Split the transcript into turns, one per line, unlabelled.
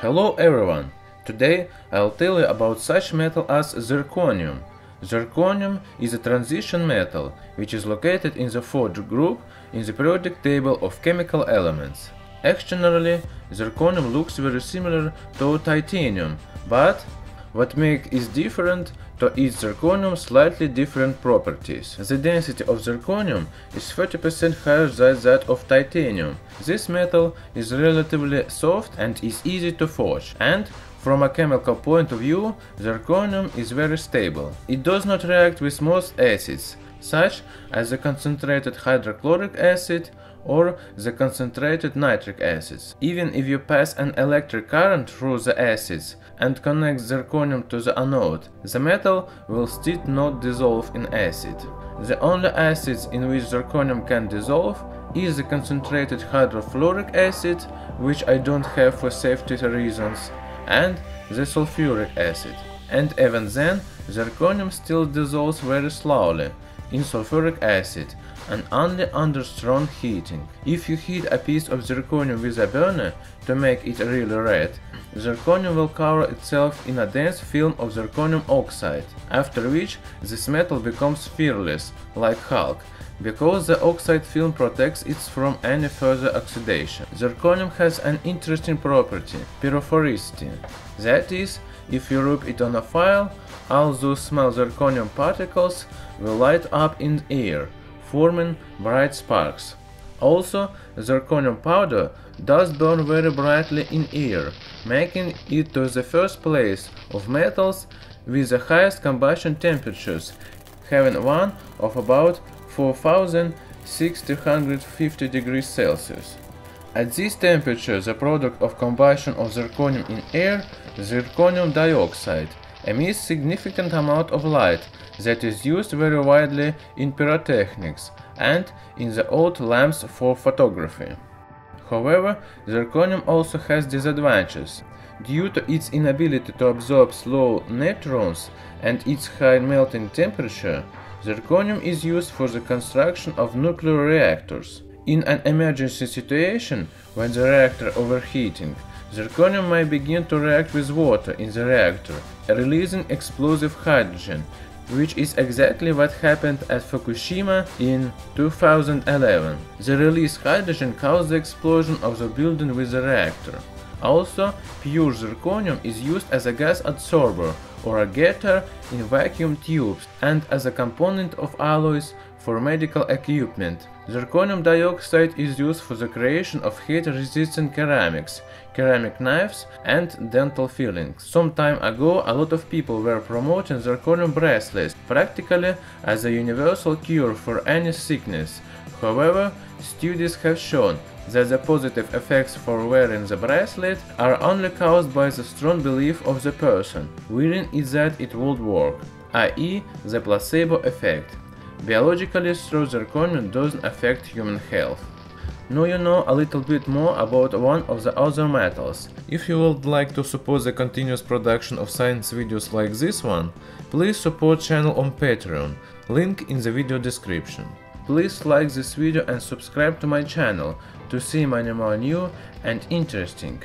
Hello everyone! Today I'll tell you about such metal as zirconium. Zirconium is a transition metal which is located in the fourth group in the periodic table of chemical elements. Externally, zirconium looks very similar to titanium, but what makes it different to its zirconium slightly different properties. The density of zirconium is 30% higher than that of titanium. This metal is relatively soft and is easy to forge, and from a chemical point of view, zirconium is very stable. It does not react with most acids, such as the concentrated hydrochloric acid or the concentrated nitric acids. Even if you pass an electric current through the acids and connect zirconium to the anode, the metal will still not dissolve in acid. The only acids in which zirconium can dissolve is the concentrated hydrofluoric acid, which I don't have for safety reasons, and the sulfuric acid. And even then, zirconium still dissolves very slowly in sulfuric acid and only under strong heating. If you heat a piece of zirconium with a burner to make it really red, zirconium will cover itself in a dense film of zirconium oxide, after which this metal becomes fearless, like Hulk, because the oxide film protects it from any further oxidation. Zirconium has an interesting property, pyrophoricity. That is, if you rub it on a file, all those small zirconium particles will light up in air, forming bright sparks. Also, zirconium powder does burn very brightly in air, making it to the first place of metals with the highest combustion temperatures, having one of about 4650 degrees Celsius. At this temperature, the product of combustion of zirconium in air, zirconium dioxide, emits significant amount of light that is used very widely in pyrotechnics and in the old lamps for photography. However, zirconium also has disadvantages. Due to its inability to absorb slow neutrons and its high melting temperature, zirconium is used for the construction of nuclear reactors. In an emergency situation, when the reactor overheating, zirconium may begin to react with water in the reactor, releasing explosive hydrogen, which is exactly what happened at Fukushima in 2011. The released hydrogen caused the explosion of the building with the reactor. Also, pure zirconium is used as a gas adsorber or a getter in vacuum tubes and as a component of alloys for medical equipment. Zirconium dioxide is used for the creation of heat-resistant ceramics, ceramic knives and dental fillings. Some time ago a lot of people were promoting zirconium bracelets, practically as a universal cure for any sickness. However, studies have shown that the positive effects for wearing the bracelet are only caused by the strong belief of the person wearing it that it would work, i.e. the placebo effect. Biologically, through zirconium doesn't affect human health. Now you know a little bit more about one of the other metals. If you would like to support the continuous production of science videos like this one, please support channel on Patreon, link in the video description. Please like this video and subscribe to my channel to see many more new and interesting